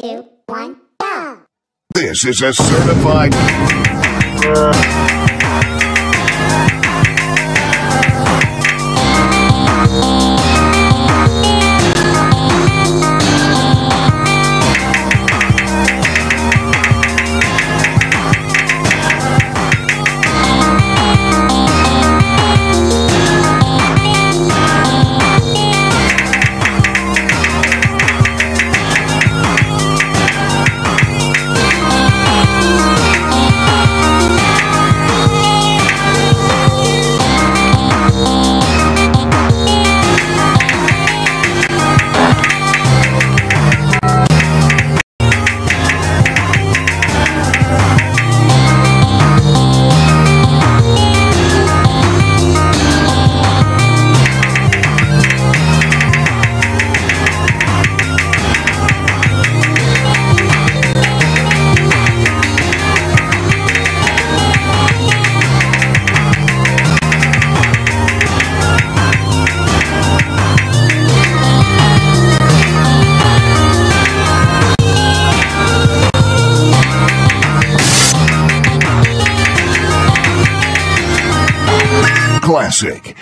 two, one, go! This is a certified. classic.